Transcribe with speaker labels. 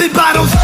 Speaker 1: popping bottles.